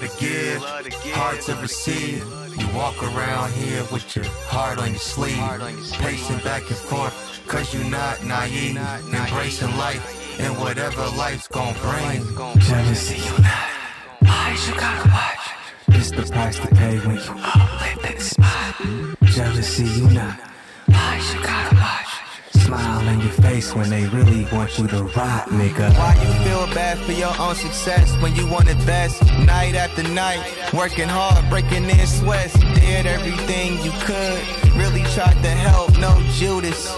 give, hard to receive. You walk around here with your heart on your sleeve, pacing back and forth, cause you're not naive, embracing life and whatever life's gonna bring. Jealousy, you not. Eyes you gotta watch. It's the price to pay when you uplift the spot. Jealousy, you not. Eyes you gotta your face when they really want you to rot, nigga. Why you feel bad for your own success when you want it best? Night after night, working hard, breaking in sweats. Did everything you could, really tried to help, no Judas.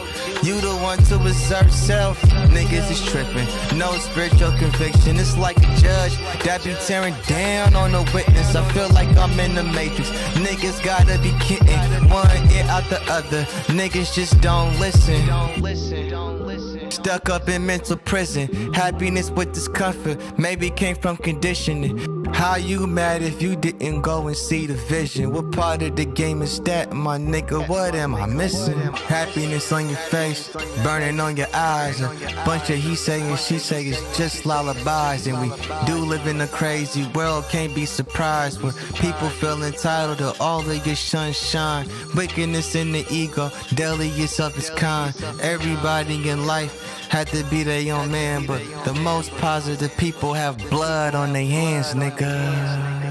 You one to assert self. Niggas is tripping. No spiritual conviction. It's like a judge that be tearing down on a witness. I feel like I'm in the matrix. Niggas gotta be kidding. One ear out the other. Niggas just don't listen. Don't listen. Don't listen. Stuck up in mental prison. Happiness with discomfort. Maybe came from conditioning. How you mad if you didn't go and see the vision? What part of the game is that, my nigga? What am I missing? Happiness on your face, burning on your eyes. A bunch of he say and she say it's just lullabies. And we do live in a crazy world, can't be surprised. Where people feel entitled to all of your sunshine. Wickedness in the ego, deadliest of its kind. Everybody in life had to be their own man, but the most positive people have blood on their hands, nigga.